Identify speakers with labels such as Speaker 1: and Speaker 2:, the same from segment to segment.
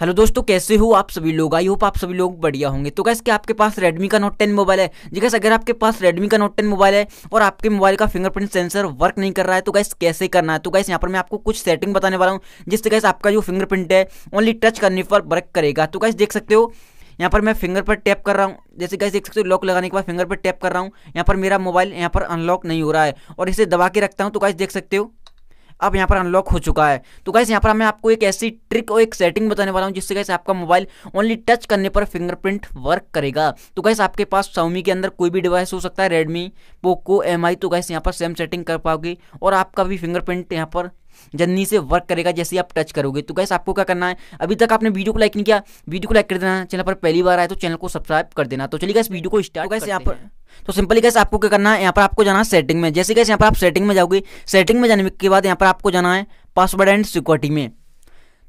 Speaker 1: Hello दोस्तों, कैसे हो आप सभी लोग? आई होप आप सभी लोग बढ़िया होंगे। तो कैसे आपके पास रेडमी का नोट टेन मोबाइल है? जी कैसे अगर आपके पास रेडमी का नोट टेन मोबाइल है और आपके मोबाइल का फिंगरप्रिंट सेंसर वर्क नहीं कर रहा है तो कैसे कैसे करना है? तो कैसे यहाँ पर मैं आपको कुछ सेटिंग बताने वाला हूँ, जिससे कैसे आपका जो फिंगरप्रिंट है ओनली टच करने पर वर्क करेगा। तो कैसे देख सकते हो, यहाँ पर मैं फिंगर पर टैप कर रहा हूँ। जैसे कैसे देख सकते हो लॉक लगाने के बाद फिंगर पर टैप कर रहा हूँ। यहाँ पर मेरा मोबाइल यहाँ पर अनलॉक नहीं हो रहा है और इसे दबा के रखता हूँ तो कैसे देख सकते हो। अब यहाँ पर अनलॉक हो चुका है। तो कैसे यहाँ पर मैं आपको एक ऐसी ट्रिक और एक सेटिंग बताने वाला हूँ, जिससे कैसे आपका मोबाइल ओनली टच करने पर फिंगरप्रिंट वर्क करेगा। तो कैसे आपके पास साउमी के अंदर कोई भी डिवाइस हो सकता है रेडमी पोको एम तो कैसे यहाँ पर सेम सेटिंग कर पाओगे। और आपका भी फिंगरप्रिंट यहाँ पर जन्नी से वर्क करेगा जैसे आप टच करोगे। तो कैसे आपको क्या करना है? अभी तक आपने वीडियो को लाइक नहीं किया वीडियो को लाइक कर देना। चैनल पर पहली बार आए तो चैनल को सब्सक्राइब कर देना। तो चलिए इस वीडियो को स्टार्ट कैसे यहाँ पर तो सिंपली कैसे आपको क्या करना है? यहाँ पर आपको जाना है सेटिंग में। जैसे कैसे यहाँ पर आप सेटिंग में जाओगे सेटिंग में जाने के बाद यहाँ पर आपको जाना है पासवर्ड एंड सिक्योरिटी में।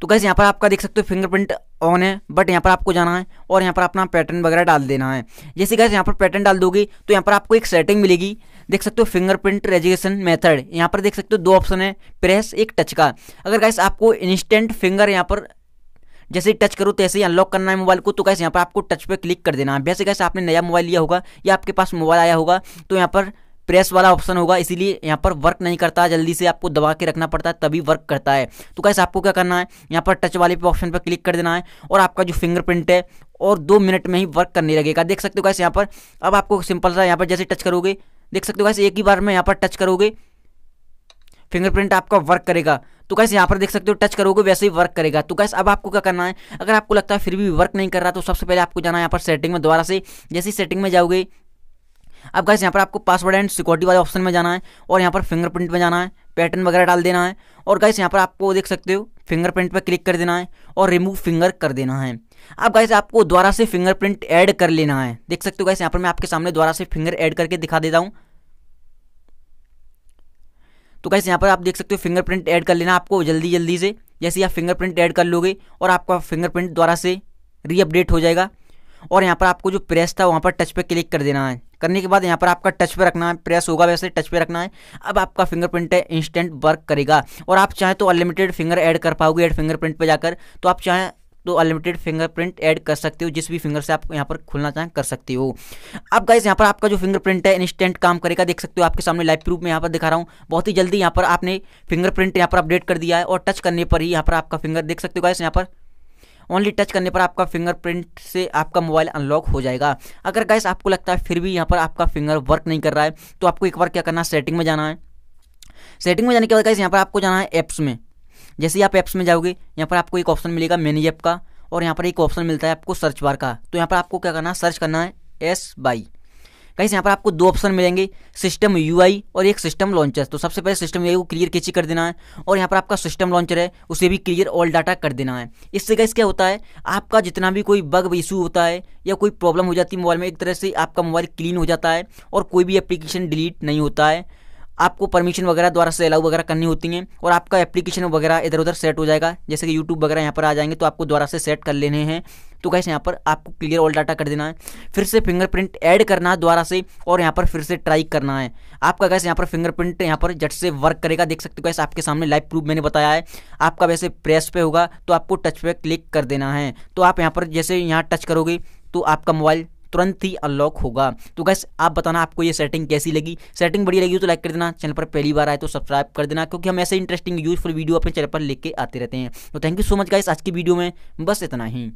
Speaker 1: तो कैसे यहाँ पर आपका देख सकते हो फिंगरप्रिंट ऑन है बट यहाँ पर आपको जाना है और यहाँ पर अपना पैटर्न वगैरह डाल देना है। जैसे कैसे यहाँ पर पैटर्न डाल दोगे तो यहाँ पर आपको एक सेटिंग मिलेगी। देख सकते हो फिंगरप्रिंट रेजिगेशन मेथड यहाँ पर देख सकते हो दो ऑप्शन है प्रेस एक टच का। अगर कैसे आपको इंस्टेंट फिंगर यहाँ पर जैसे ही टच करो, तैसे ही अनलॉक करना है मोबाइल को तो कैसे यहाँ पर आपको टच पे क्लिक कर देना है। वैसे कैसे आपने नया मोबाइल लिया होगा, या आपके पास मोबाइल आया होगा तो यहाँ पर प्रेस वाला ऑप्शन होगा। इसीलिए यहाँ पर वर्क नहीं करता, जल्दी से आपको दबा के रखना पड़ता है, तभी वर्क करता है। तो कैसे आपको क्या करना है, यहाँ पर टच वाले ऑप्शन पर क्लिक कर देना है, और आपका जो फिंगरप्रिंट है, और दो मिनट में ही वर्क करने लगेगा। देख सकते हो कैसे यहाँ पर, अब आपको सिंपल सा यहाँ पर जैसे टच करोगे देख सकते हो कैसे एक ही बार में यहाँ पर टच करोगे। फिंगरप्रिंट आपका वर्क करेगा। तो कैसे यहाँ पर देख सकते हो टच करोगे, वैसे ही वर्क करेगा। तो कैसे अब आपको क्या करना है? अगर आपको लगता है फिर भी वर्क नहीं कर रहा तो सबसे पहले आपको जाना है यहाँ पर सेटिंग में, दोबारा से जैसे ही सेटिंग में जाओगे, अब गैस यहाँ पर आपको पासवर्ड एंड सिक्योरिटी वाले ऑप्शन में जाना है और यहाँ पर फिंगरप्रिंट में जाना है पैटर्न वगैरह डाल देना है। और गैस यहाँ पर आपको देख सकते हो फिंगरप्रिंट पर क्लिक कर देना है और रिमूव फिंगर कर देना है। अब गैस आपको दोबारा से फिंगरप्रिंट ऐड कर लेना है। देख सकते हो गैस यहाँ पर मैं आपके सामने दोबारा से फिंगर ऐड करके दिखा देता हूँ। तो कैसे यहाँ पर आप देख सकते हो फिंगरप्रिंट ऐड कर लेना आपको जल्दी जल्दी से। जैसे आप फिंगरप्रिंट ऐड कर लोगे और आपका फिंगरप्रिंट द्वारा से रीअपडेट हो जाएगा। और यहाँ पर आपको जो प्रेस था वहाँ पर टच पे क्लिक कर देना है। करने के बाद यहाँ पर आपका टच पे रखना है। प्रेस होगा वैसे टच पे रखना है। अब आपका फिंगरप्रिंट है इंस्टेंट वर्क करेगा। और आप चाहें तो अनलिमिटेड फिंगर ऐड कर पाओगे ऐड फिंगरप्रिंट पे जाकर। तो आप चाहें तो अनलिमिटेड फिंगरप्रिंट ऐड कर सकते हो, जिस भी फिंगर से आप यहाँ पर खुलना चाहें कर सकते हो। अब गाइस यहाँ पर आपका जो फिंगरप्रिंट है इंस्टेंट काम करेगा, देख सकते हो आपके सामने लाइव प्रूफ में यहाँ पर दिखा रहा हूँ। बहुत ही जल्दी यहाँ पर आपने फिंगरप्रिंट यहाँ पर अपडेट कर दिया है और टच करने पर ही यहाँ पर आपका फिंगर देख सकते हो गाइस यहाँ पर ओनली टच करने पर आपका फिंगरप्रिंट से आपका मोबाइल अनलॉक हो जाएगा। अगर गाइस आपको लगता है फिर भी यहाँ पर आपका फिंगर वर्क नहीं कर रहा है तो आपको एक बार क्या करना है सेटिंग में जाना है। सेटिंग में जाने के बाद गैस यहाँ पर आपको जाना है ऐप्स में। जैसे ही आप ऐप्स में जाओगे, यहाँ पर आपको एक ऑप्शन मिलेगा मैनेज ऐप का, और यहाँ पर एक ऑप्शन मिलता है आपको सर्च बार का। तो यहाँ पर आपको क्या करना है? सर्च करना है एस बाई कहीं यहाँ पर आपको दो ऑप्शन मिलेंगे सिस्टम यूआई और एक सिस्टम लॉन्चर तो सबसे पहले सिस्टम यू को क्लियर कैची कर देना है? और यहाँ पर आपका सिस्टम लॉन्चर है, उसे भी क्लियर ऑल डाटा कर देना है। इससे कैसे क्या होता है? आपका जितना भी कोई बग इशू होता है, या कोई प्रॉब्लम हो जाती है मोबाइल में, एक तरह से आपका मोबाइल क्लीन हो जाता है, और कोई भी एप्लीकेशन डिलीट नहीं होता है। आपको परमिशन वगैरह द्वारा से अलाउ वगैरह करनी होती हैं और आपका एप्लीकेशन वगैरह इधर उधर सेट हो जाएगा। जैसे कि यूट्यूब वगैरह यहाँ पर आ जाएँगे तो आपको द्वारा से सेट कर लेने हैं। तो कैसे यहाँ पर आपको क्लियर ऑल डाटा कर देना है। फिर से फिंगरप्रिंट ऐड करना है द्वारा से और यहाँ पर फिर से ट्राई करना है। आपका कैसे यहाँ पर फिंगरप्रिंट यहाँ पर जट से वर्क करेगा। देख सकते हो कैसे आपके सामने लाइव प्रूफ मैंने बताया है। आपका वैसे प्रेस पे होगा तो आपको टच पे क्लिक कर देना है। तो आप यहाँ पर जैसे यहाँ टच करोगे तो आपका मोबाइल तुरंत ही अनलॉक होगा। तो गैस आप बताना आपको ये सेटिंग कैसी लगी? सेटिंग बढ़िया लगी तो लाइक कर देना। चैनल पर पहली बार आए तो सब्सक्राइब कर देना, क्योंकि हम ऐसे इंटरेस्टिंग यूजफुल वीडियो अपने चैनल पर लेके आते रहते हैं। तो thank you so much guys आज की वीडियो में। बस इतना ही।